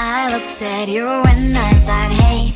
I looked at you and I thought, hey,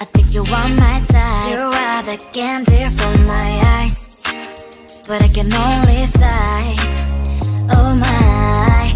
I think you want my time. You are the candy from my eyes, but I can only sigh. Oh my.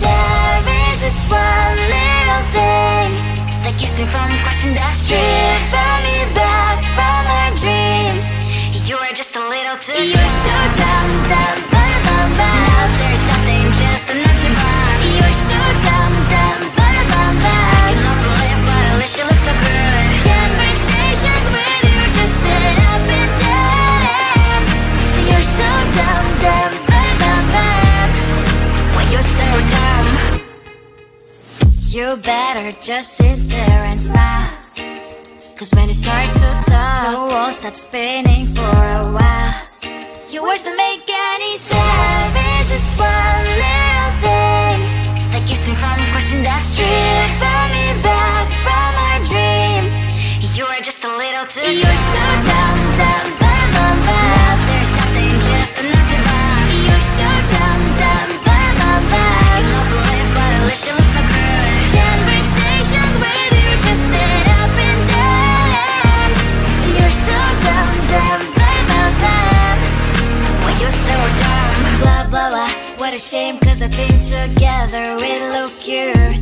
There is just one little thing that keeps me from crossing that street. From me back from my dreams. You are just a little too. You're so dumb, dumb. just sit there and smile. Cause when you start to talk The world stops spinning for a while. Your words don't make any sense It's just one shame, cause I think together we look cute.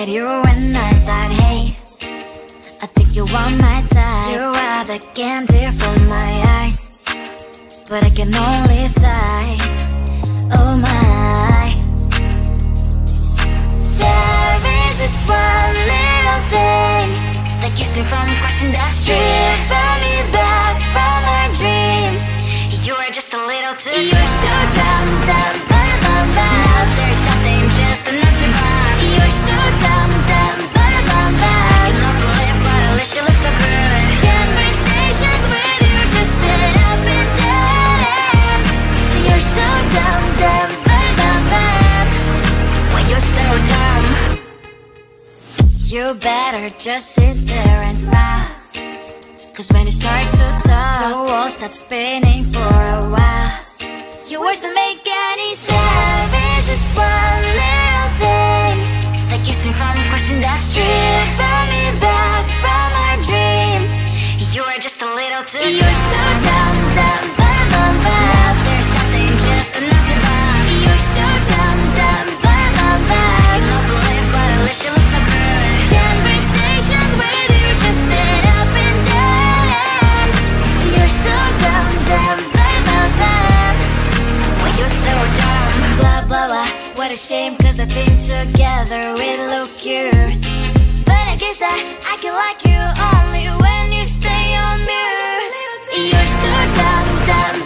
that you and I thought, hey, I think you want my time. You are the candy from my eyes, but I can only sigh. You better just sit there and smile. Cause when you start to talk The world stops spinning for a while. Your words don't make any sense. It's just one little thing. That keeps me from crossing that street together we look cute. But I guess that I can like you only when you stay on mute. You're so dumb, dumb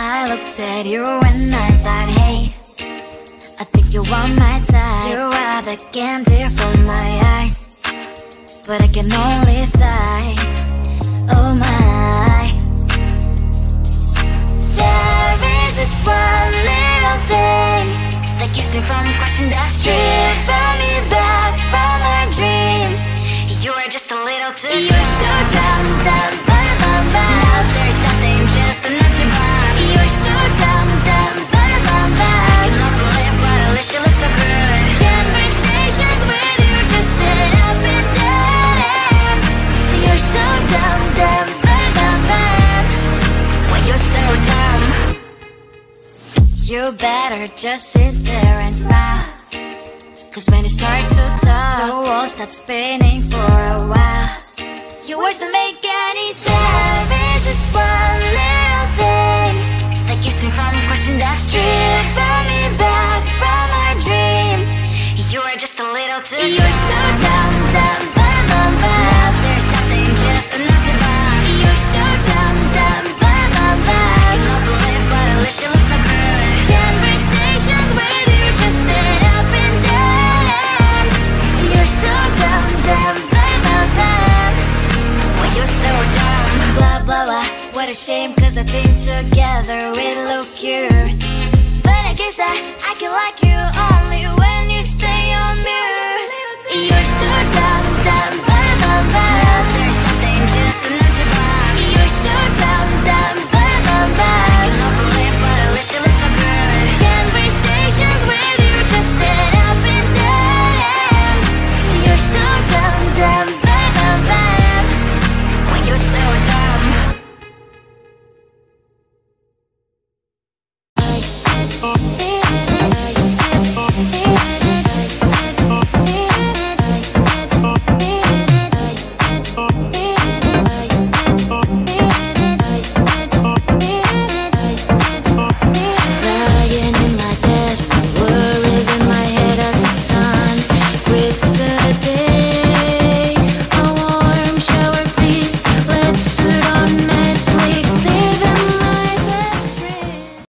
at you and I thought, hey, I think you want my type. You are the candy from my eyes, but I can only sigh. Oh my. There is just one little thing that keeps me from crossing that street. Drive me back from my dreams. You are just a little too. You're so dumb, dumb, better just sit there and smile. Cause when you start to talk, the world stops spinning for a while. Your words don't make any sense. together, we look cute But I guess that I can like you only when you stay on mute. You're so dumb, dumb, bum, bum, bum You're so dumb, dumb, bum, bum, bum Oh.